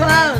close.